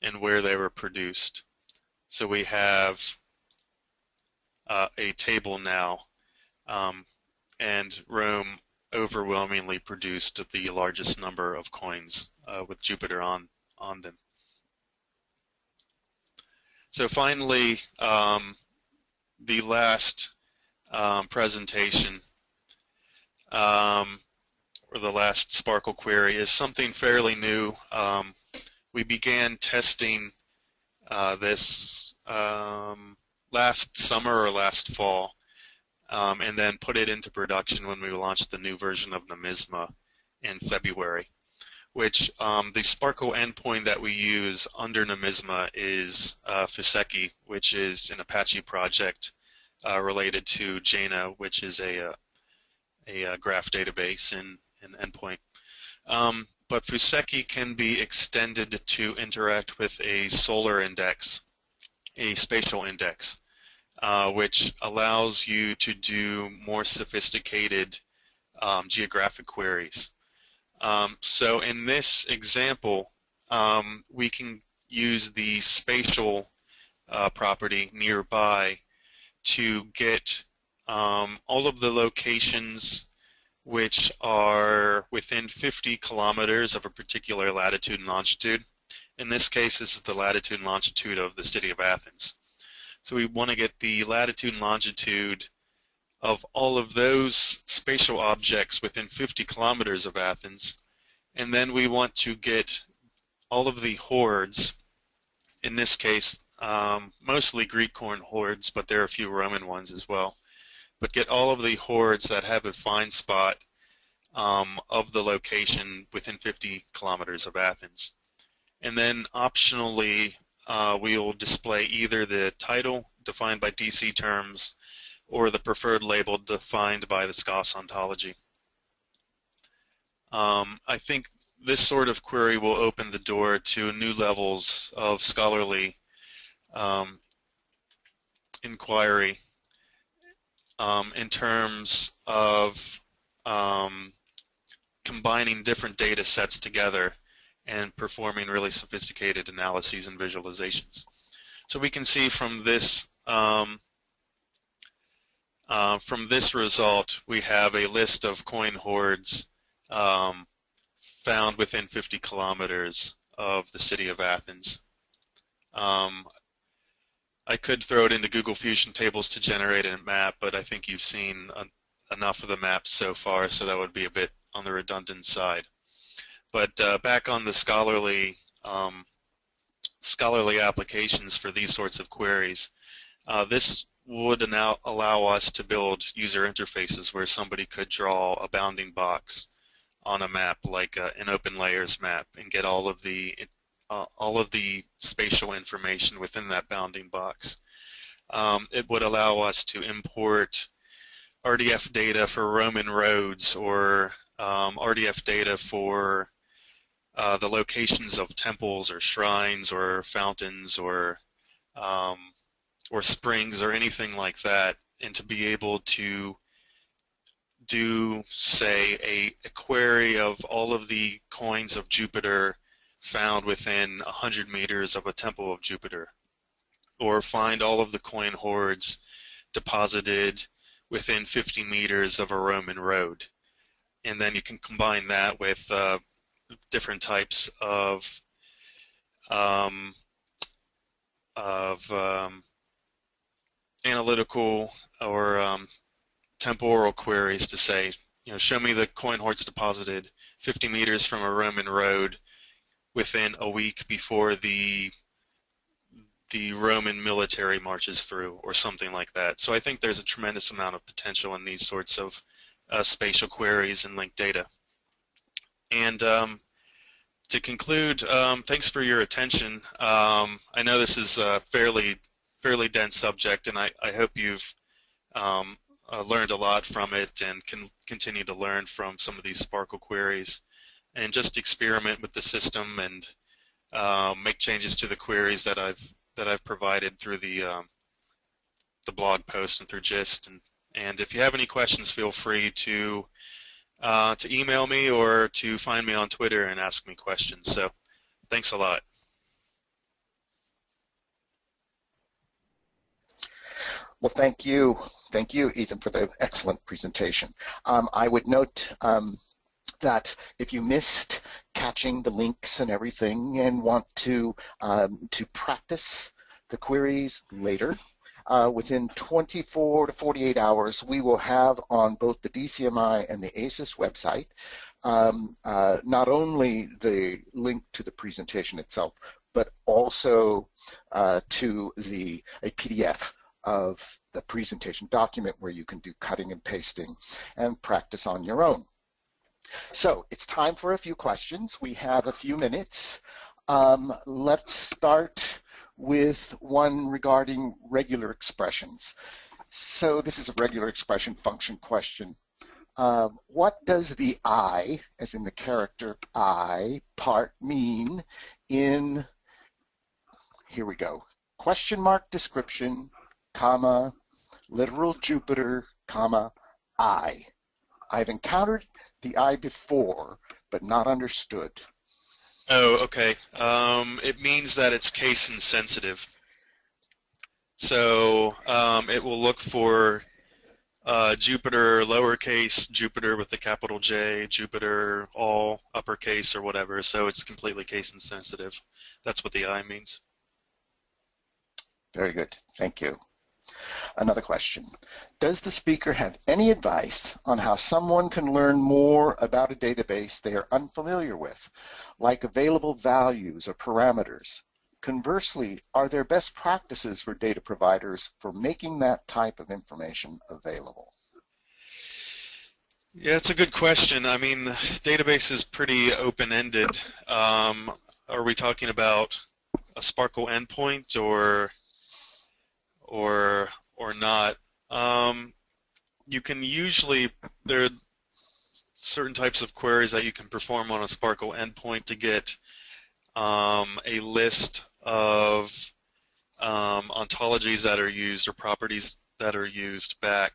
and where they were produced. So we have uh, a table now, um, and Rome overwhelmingly produced the largest number of coins uh, with Jupiter on on them. So finally, um, the last um, presentation um, or the last SPARQL query is something fairly new. Um, we began testing uh, this um, last summer or last fall, um, and then put it into production when we launched the new version of Nomisma in February. Which um, the SPARQL endpoint that we use under Nomisma is uh, Fuseki, which is an Apache project uh, related to Jena, which is a, a, a graph database in, in endpoint. Um, but Fuseki can be extended to interact with a Solr index, a spatial index, uh, which allows you to do more sophisticated um, geographic queries. Um, so in this example, um, we can use the spatial uh, property nearby to get um, all of the locations which are within 50 kilometers of a particular latitude and longitude. In this case, this is the latitude and longitude of the city of Athens. So we want to get the latitude and longitude of all of those spatial objects within 50 kilometers of Athens, and then we want to get all of the hoards, in this case, um, mostly Greek corn hoards, but there are a few Roman ones as well. But get all of the hoards that have a find spot um, of the location within 50 kilometers of Athens. And then optionally, uh, we will display either the title defined by DC terms or the preferred label defined by the SKOS ontology. Um, I think this sort of query will open the door to new levels of scholarly um, inquiry um, in terms of um, combining different data sets together and performing really sophisticated analyses and visualizations. So we can see from this um, uh, from this result, we have a list of coin hoards um, found within 50 kilometers of the city of Athens. Um, I could throw it into Google Fusion tables to generate a map, but I think you've seen enough of the maps so far, so that would be a bit on the redundant side. But uh, back on the scholarly um, scholarly applications for these sorts of queries, uh, this would now allow us to build user interfaces where somebody could draw a bounding box on a map like uh, an OpenLayers map and get all of the uh, all of the spatial information within that bounding box. Um, it would allow us to import RDF data for Roman roads or um, RDF data for uh, the locations of temples or shrines or fountains or um, or springs or anything like that, and to be able to do, say, a, a query of all of the coins of Jupiter found within 100 meters of a temple of Jupiter, or find all of the coin hoards deposited within 50 meters of a Roman road. And then you can combine that with uh, different types of um, of um, analytical or um, temporal queries to say, you know, show me the coin hoards deposited 50 meters from a Roman road within a week before the the Roman military marches through, or something like that. So I think there's a tremendous amount of potential in these sorts of uh, spatial queries and linked data. And um, to conclude, um, thanks for your attention. Um, I know this is a fairly fairly dense subject, and I, I hope you've um, uh, learned a lot from it and can continue to learn from some of these SPARQL queries and just experiment with the system and uh, make changes to the queries that I've that I've provided through the um, the blog post and through GIST. And, and if you have any questions, feel free to uh, to email me or to find me on Twitter and ask me questions. So thanks a lot. Well, thank you. Thank you, Ethan, for the excellent presentation. Um, I would note um, that if you missed catching the links and everything and want to um, to practice the queries later, uh, within 24 to 48 hours, we will have on both the DCMI and the ASIS website um, uh, not only the link to the presentation itself, but also uh, to the a PDF of the presentation document where you can do cutting and pasting and practice on your own. So it's time for a few questions. We have a few minutes. Um, let's start with one regarding regular expressions. So this is a regular expression function question. Um, what does the I, as in the character I, part mean in, here we go, question mark description, comma, literal Jupiter, comma, I. I've encountered the I before, but not understood. Oh, okay. Um, it means that it's case insensitive. So um, it will look for uh, Jupiter lowercase, Jupiter with the capital J, Jupiter all uppercase or whatever. So it's completely case insensitive. That's what the I means. Very good. Thank you. Another question. Does the speaker have any advice on how someone can learn more about a database they are unfamiliar with, like available values or parameters? Conversely, are there best practices for data providers for making that type of information available? Yeah, it's a good question. I mean, database is pretty open-ended. Um, are we talking about a SPARQL endpoint or or or not. Um, you can usually there are certain types of queries that you can perform on a SPARQL endpoint to get um, a list of um, ontologies that are used or properties that are used back.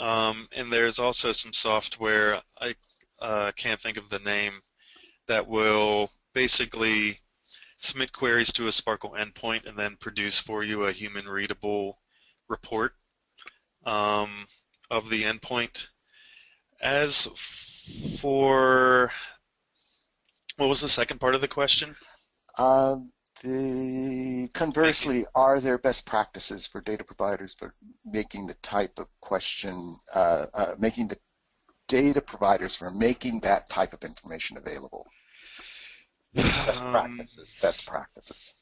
Um, and there's also some software, I uh, can't think of the name, that will basically submit queries to a SPARQL endpoint and then produce for you a human readable report um, of the endpoint. As for what was the second part of the question? Uh, the conversely, are there best practices for data providers for making the type of question, uh, uh, making the data providers for making that type of information available? Best Um, practices. Best practices.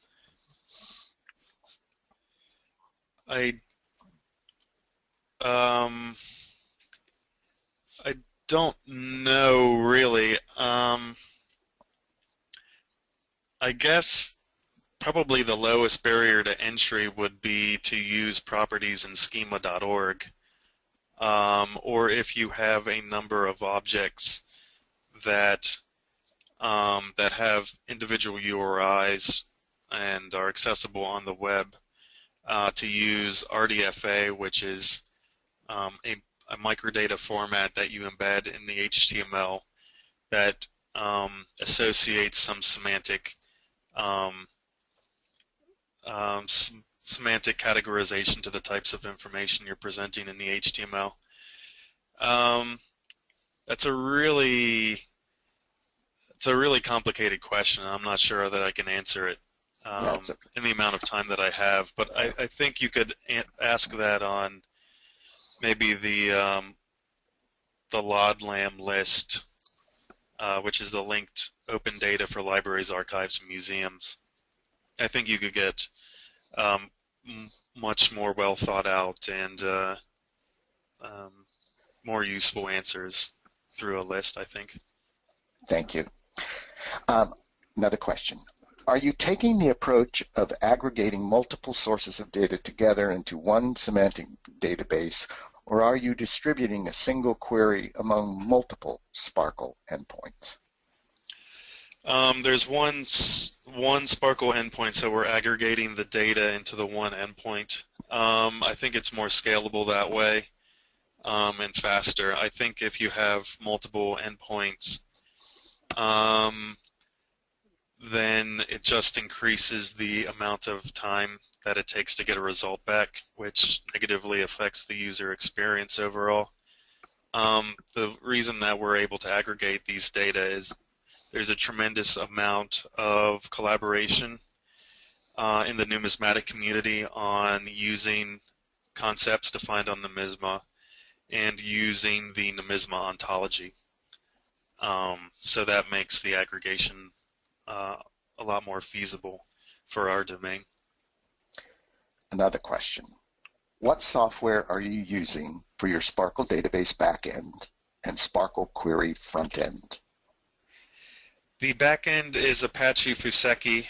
I um I don't know really. Um I guess probably the lowest barrier to entry would be to use properties in schema.org. Um, or if you have a number of objects that um, that have individual URIs and are accessible on the web, uh, to use RDFA, which is um, a, a, microdata format that you embed in the HTML that um, associates some semantic um, um semantic categorization to the types of information you're presenting in the HTML. Um, that's a really it's a really complicated question. I'm not sure that I can answer it um, yeah, okay. in the amount of time that I have, but I, I think you could ask that on maybe the um, the LODLAM list, uh, which is the linked open data for libraries, archives, and museums. I think you could get um, much more well thought out and uh, um, more useful answers through a list, I think. Thank you. Um, another question. Are you taking the approach of aggregating multiple sources of data together into one semantic database, or are you distributing a single query among multiple SPARQL endpoints? Um, there's one one SPARQL endpoint, so we're aggregating the data into the one endpoint. Um, I think it's more scalable that way um, and faster. I think if you have multiple endpoints, um, then it just increases the amount of time that it takes to get a result back, which negatively affects the user experience overall. Um, the reason that we're able to aggregate these data is there's a tremendous amount of collaboration uh, in the numismatic community on using concepts defined on nomisma and using the nomisma ontology. Um, so that makes the aggregation uh, a lot more feasible for our domain. Another question. What software are you using for your SPARQL database backend and SPARQL query frontend? The backend is Apache Fuseki,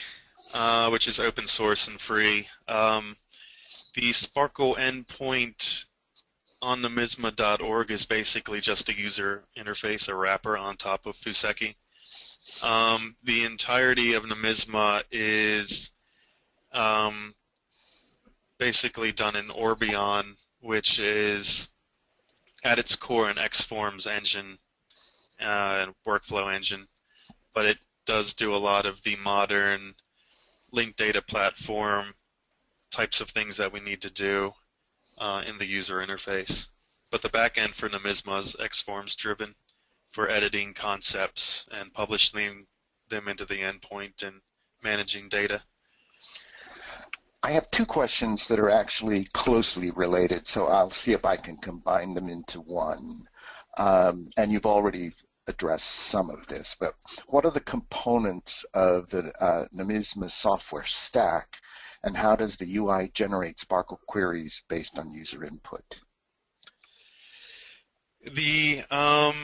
uh, which is open source and free. Um, the SPARQL endpoint on nomisma.org is basically just a user interface, a wrapper on top of Fuseki. Um, the entirety of Nomisma is um, basically done in Orbeon, which is at its core an XForms engine uh, workflow engine, but it does do a lot of the modern linked data platform types of things that we need to do uh, in the user interface. But the backend for Nomisma is XForms driven for editing concepts and publishing them into the endpoint and managing data. I have two questions that are actually closely related, so I'll see if I can combine them into one. Um, and you've already addressed some of this, but what are the components of the uh, Nomisma software stack, and how does the UI generate SPARQL queries based on user input? The um,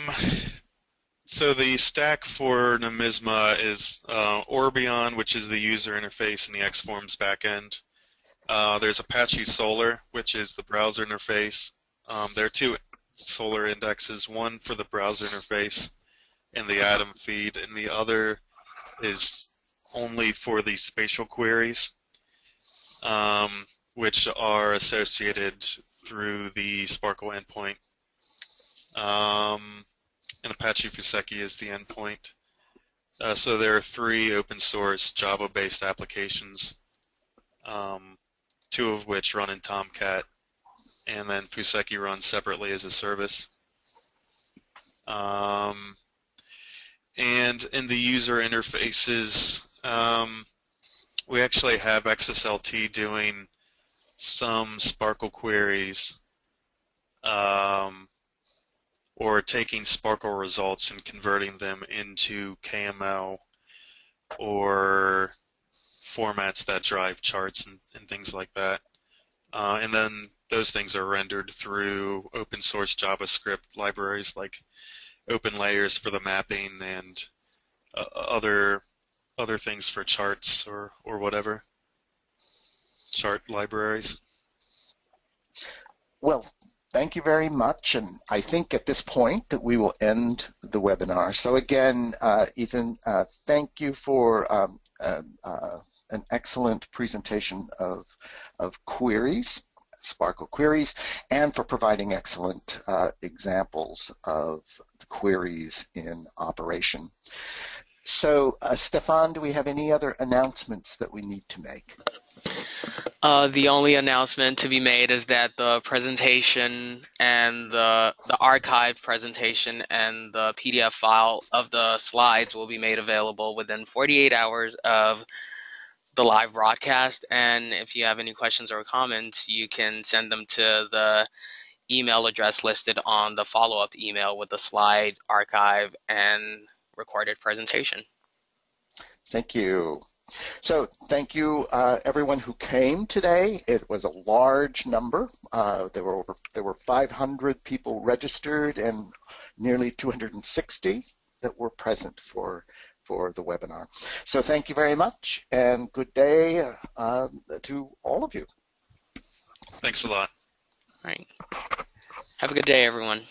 so the stack for Nomisma is uh, Orbeon, which is the user interface and the XForms backend. Uh, there's Apache Solr, which is the browser interface. Um, there are two Solr indexes, one for the browser interface and the Atom feed, and the other is only for the spatial queries, um, which are associated through the SPARQL endpoint. Um, and Apache Fuseki is the endpoint. Uh, so there are three open source Java-based applications, um, two of which run in Tomcat, and then Fuseki runs separately as a service. Um, and in the user interfaces, um, we actually have XSLT doing some SPARQL queries um, or taking SPARQL results and converting them into KML or formats that drive charts and, and things like that. Uh, and then those things are rendered through open source JavaScript libraries like OpenLayers for the mapping and uh, other other things for charts or, or whatever. Chart libraries. Well, thank you very much. And I think at this point that we will end the webinar. So again, uh, Ethan, uh, thank you for um, uh, uh an excellent presentation of, of queries, SPARQL queries, and for providing excellent uh, examples of the queries in operation. So, uh, Stefan, do we have any other announcements that we need to make? Uh, the only announcement to be made is that the presentation and the the archived presentation and the PDF file of the slides will be made available within 48 hours of the live broadcast. And if you have any questions or comments, you can send them to the email address listed on the follow-up email with the slide archive and recorded presentation. Thank you. So thank you, uh, everyone who came today. It was a large number. Uh, there were over there were 500 people registered and nearly 260 that were present for for the webinar. So thank you very much, and good day uh, to all of you. Thanks a lot. All right. Have a good day, everyone.